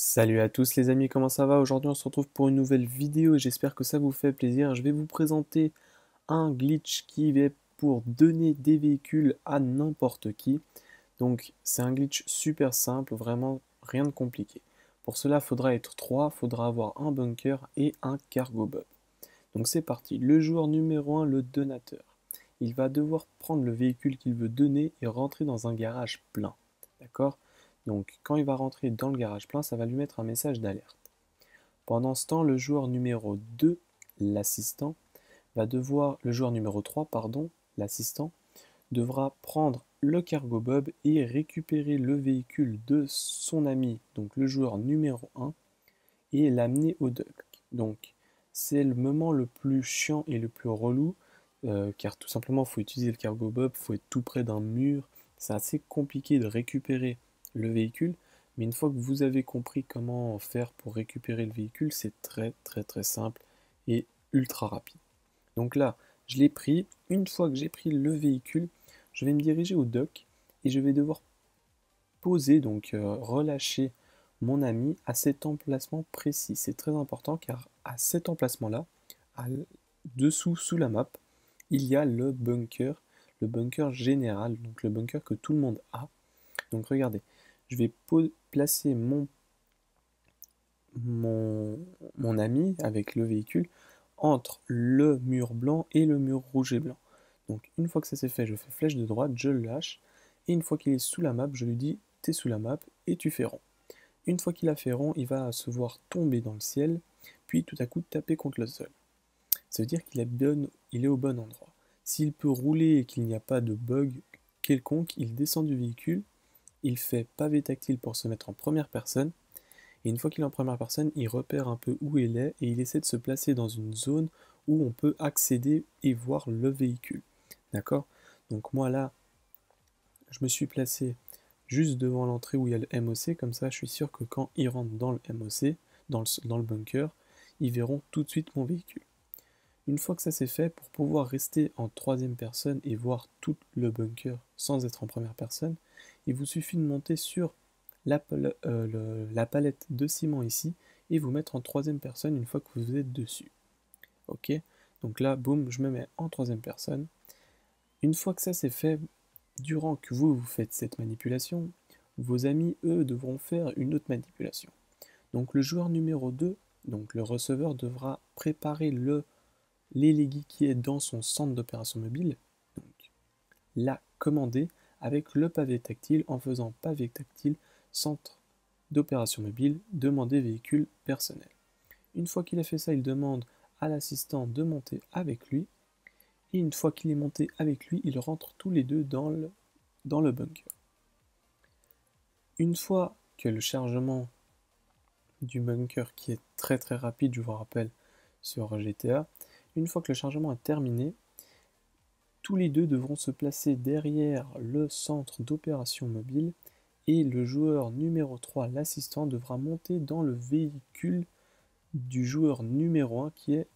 Salut à tous les amis, comment ça va? Aujourd'hui on se retrouve pour une nouvelle vidéo et j'espère que ça vous fait plaisir. Je vais vous présenter un glitch qui est pour donner des véhicules à n'importe qui. Donc c'est un glitch super simple, vraiment rien de compliqué. Pour cela, faudra être 3, il faudra avoir un bunker et un cargo bob. Donc c'est parti, le joueur numéro 1, le donateur. Il va devoir prendre le véhicule qu'il veut donner et rentrer dans un garage plein. D'accord? Donc quand il va rentrer dans le garage plein, ça va lui mettre un message d'alerte. Pendant ce temps, le joueur numéro 2, l'assistant, va devoir, le joueur numéro 3, pardon, l'assistant, devra prendre le cargo bob et récupérer le véhicule de son ami, donc le joueur numéro 1, et l'amener au dock. Donc c'est le moment le plus chiant et le plus relou, euh, car tout simplement il faut utiliser le cargo bob, il faut être tout près d'un mur, c'est assez compliqué de récupérer le véhicule. Mais une fois que vous avez compris comment faire pour récupérer le véhicule, c'est très très très simple et ultra rapide. Donc là, je l'ai pris. Une fois que j'ai pris le véhicule, je vais me diriger au dock et je vais devoir poser, donc euh, relâcher mon ami à cet emplacement précis. C'est très important car à cet emplacement-là, dessous sous la map, il y a le bunker, le bunker général, donc le bunker que tout le monde a. Donc regardez, je vais placer mon, mon, ami avec le véhicule entre le mur blanc et le mur rouge et blanc. Donc une fois que ça c'est fait, je fais flèche de droite, je le lâche, et une fois qu'il est sous la map, je lui dis t'es sous la map et tu fais rond. Une fois qu'il a fait rond, il va se voir tomber dans le ciel, puis tout à coup taper contre le sol. Ça veut dire qu'il est, est au bon endroit. S'il peut rouler et qu'il n'y a pas de bug quelconque, il descend du véhicule, il fait pavé tactile pour se mettre en première personne. Et une fois qu'il est en première personne, il repère un peu où il est et il essaie de se placer dans une zone où on peut accéder et voir le véhicule. D'accord? Donc moi là, je me suis placé juste devant l'entrée où il y a le MOC, comme ça je suis sûr que quand ils rentrent dans le MOC, dans le, bunker, ils verront tout de suite mon véhicule. Une fois que ça c'est fait, pour pouvoir rester en troisième personne et voir tout le bunker sans être en première personne, il vous suffit de monter sur euh, la, palette de ciment ici et vous mettre en troisième personne une fois que vous êtes dessus. Ok? Donc là, boum, je me mets en troisième personne. Une fois que ça c'est fait, durant que vous, faites cette manipulation, vos amis, eux, devront faire une autre manipulation. Donc le joueur numéro 2, donc le receveur, devra préparer le l'élégie qui est dans son centre d'opération mobile, donc la commander avec le pavé tactile en faisant pavé tactile centre d'opération mobile, demander véhicule personnel. Une fois qu'il a fait ça, il demande à l'assistant de monter avec lui. Et une fois qu'il est monté avec lui, ils rentrent tous les deux dans le, dans le bunker. Une fois que le chargement du bunker, qui est très très rapide, je vous rappelle, sur GTA, une fois que le chargement est terminé, tous les deux devront se placer derrière le centre d'opération mobile et le joueur numéro 3, l'assistant, devra monter dans le véhicule du joueur numéro 1 qui est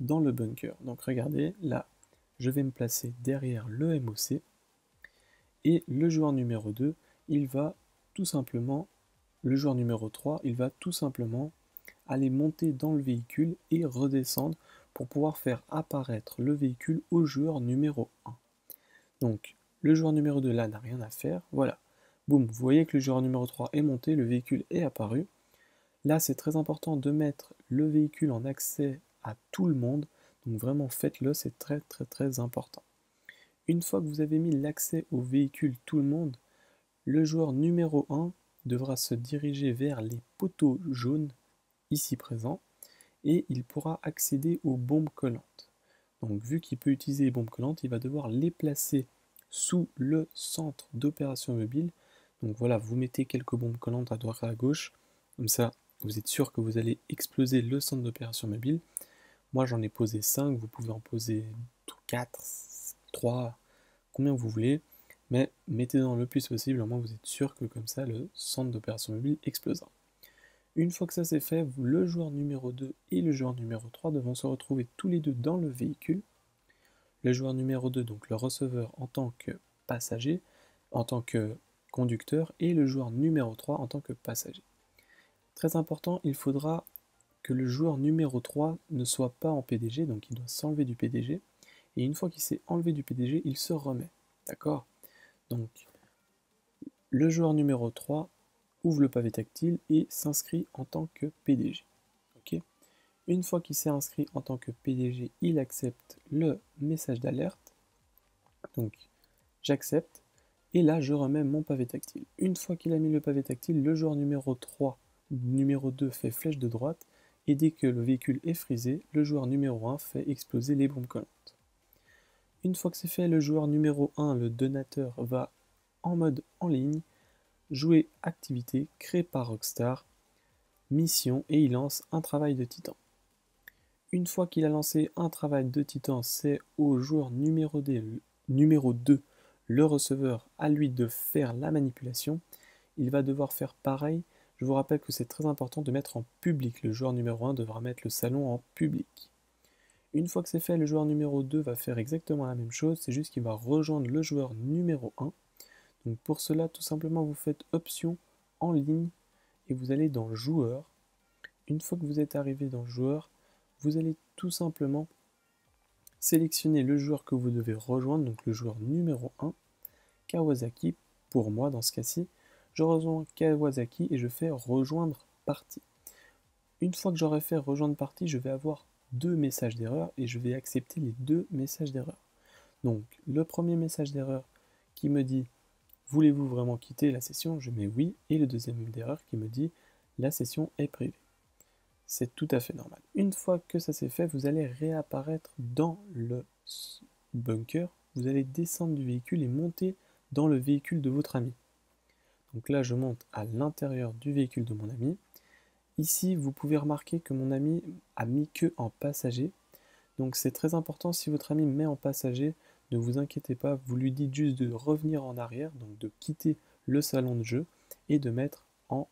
dans le bunker. Donc regardez, là, je vais me placer derrière le MOC et le joueur numéro 2, il va tout simplement, le joueur numéro 3, il va tout simplement aller monter dans le véhicule et redescendre pour pouvoir faire apparaître le véhicule au joueur numéro 1. Donc, le joueur numéro 2 là n'a rien à faire. Voilà. Boum, vous voyez que le joueur numéro 3 est monté, le véhicule est apparu. Là, c'est très important de mettre le véhicule en accès à tout le monde. Donc vraiment, faites-le, c'est très très très important. Une fois que vous avez mis l'accès au véhicule tout le monde, le joueur numéro 1 devra se diriger vers les poteaux jaunes ici présents et il pourra accéder aux bombes collantes. Donc vu qu'il peut utiliser les bombes collantes, il va devoir les placer sous le centre d'opération mobile. Donc voilà, vous mettez quelques bombes collantes à droite et à gauche, comme ça vous êtes sûr que vous allez exploser le centre d'opération mobile. Moi j'en ai posé 5, vous pouvez en poser 4, 3, combien vous voulez, mais mettez dans le plus possible, au moins vous êtes sûr que comme ça le centre d'opération mobile explosera. Une fois que ça c'est fait, le joueur numéro 2 et le joueur numéro 3 devront se retrouver tous les deux dans le véhicule. Le joueur numéro 2, donc le receveur en tant que passager, en tant que conducteur, et le joueur numéro 3 en tant que passager. Très important, il faudra que le joueur numéro 3 ne soit pas en PDG, donc il doit s'enlever du PDG. Et une fois qu'il s'est enlevé du PDG, il se remet. D'accord? Donc, le joueur numéro 3 ouvre le pavé tactile et s'inscrit en tant que PDG. Une fois qu'il s'est inscrit en tant que PDG, il accepte le message d'alerte. Donc, j'accepte. Et là, je remets mon pavé tactile. Une fois qu'il a mis le pavé tactile, le joueur numéro 3, numéro 2 fait flèche de droite. Et dès que le véhicule est frisé, le joueur numéro 1 fait exploser les bombes collantes. Une fois que c'est fait, le joueur numéro 1, le donateur, va en mode en ligne, jouer activité créée par Rockstar, mission, et il lance un travail de titan. Une fois qu'il a lancé un travail de titan, c'est au joueur numéro, numéro 2, le receveur, à lui de faire la manipulation. Il va devoir faire pareil. Je vous rappelle que c'est très important de mettre en public. Le joueur numéro 1 devra mettre le salon en public. Une fois que c'est fait, le joueur numéro 2 va faire exactement la même chose, c'est juste qu'il va rejoindre le joueur numéro 1. Donc pour cela, tout simplement, vous faites option en ligne et vous allez dans joueur. Une fois que vous êtes arrivé dans joueur, vous allez tout simplement sélectionner le joueur que vous devez rejoindre, donc le joueur numéro 1, Kawasaki, pour moi dans ce cas-ci. Je rejoins Kawasaki et je fais rejoindre partie. Une fois que j'aurai fait rejoindre partie, je vais avoir deux messages d'erreur et je vais accepter les deux messages d'erreur. Donc le premier message d'erreur qui me dit voulez-vous vraiment quitter la session? Je mets oui et le deuxième d'erreur qui me dit la session est privée. C'est tout à fait normal. Une fois que ça s'est fait, vous allez réapparaître dans le bunker. Vous allez descendre du véhicule et monter dans le véhicule de votre ami. Donc là, je monte à l'intérieur du véhicule de mon ami. Ici, vous pouvez remarquer que mon ami a mis que en passager. Donc c'est très important, si votre ami met en passager, ne vous inquiétez pas, vous lui dites juste de revenir en arrière, donc de quitter le salon de jeu et de mettre en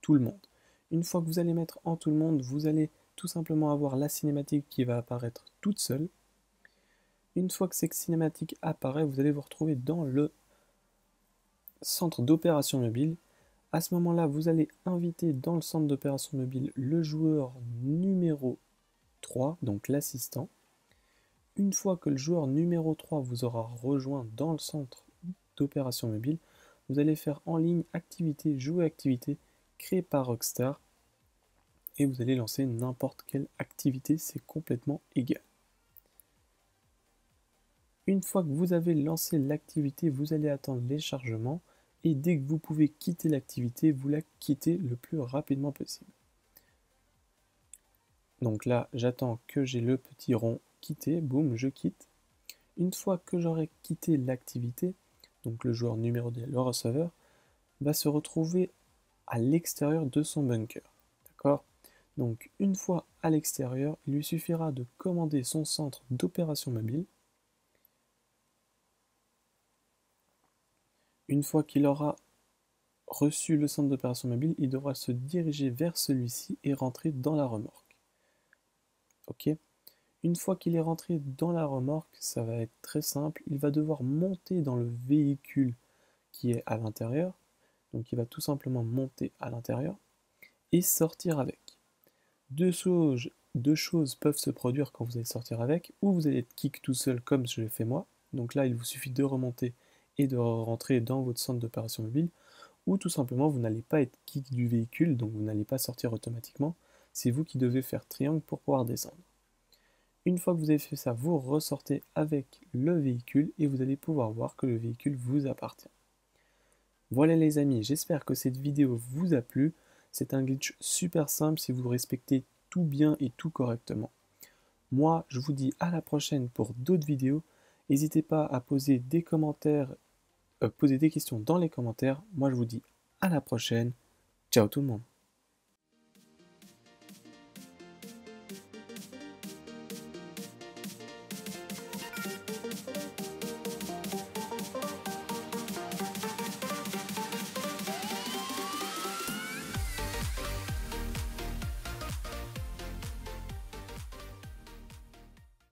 tout le monde. Une fois que vous allez mettre en tout le monde, vous allez tout simplement avoir la cinématique qui va apparaître toute seule. Une fois que cette cinématique apparaît, vous allez vous retrouver dans le centre d'opération mobile à ce moment-là, vous allez inviter dans le centre d'opération mobile le joueur numéro 3, donc l'assistant. Une fois que le joueur numéro 3 vous aura rejoint dans le centre d'opération mobile, vous allez faire en ligne activité, jouer activité, créée par Rockstar, et vous allez lancer n'importe quelle activité, c'est complètement égal. Une fois que vous avez lancé l'activité, vous allez attendre les chargements et dès que vous pouvez quitter l'activité, vous la quittez le plus rapidement possible. Donc là, j'attends que j'ai le petit rond quitté, boum, je quitte. Une fois que j'aurai quitté l'activité, donc le joueur numéro 2, le receveur, va se retrouver à l'extérieur de son bunker. D'accord? Donc une fois à l'extérieur, il lui suffira de commander son centre d'opération mobile Une fois qu'il aura reçu le centre d'opération mobile, il devra se diriger vers celui-ci et rentrer dans la remorque. Ok? Une fois qu'il est rentré dans la remorque, ça va être très simple. Il va devoir monter dans le véhicule qui est à l'intérieur. Donc il va tout simplement monter à l'intérieur et sortir avec. Deux choses, peuvent se produire quand vous allez sortir avec, ou vous allez être kick tout seul comme je l'ai fait moi. Donc là, il vous suffit de remonter et de rentrer dans votre centre d'opération mobile, ou tout simplement vous n'allez pas être kick du véhicule, donc vous n'allez pas sortir automatiquement, c'est vous qui devez faire triangle pour pouvoir descendre. Une fois que vous avez fait ça, vous ressortez avec le véhicule et vous allez pouvoir voir que le véhicule vous appartient. Voilà les amis, j'espère que cette vidéo vous a plu. C'est un glitch super simple si vous respectez tout bien et tout correctement. Moi, je vous dis à la prochaine pour d'autres vidéos. N'hésitez pas à poser des commentaires, euh, poser des questions dans les commentaires. Moi, je vous dis à la prochaine. Ciao tout le monde.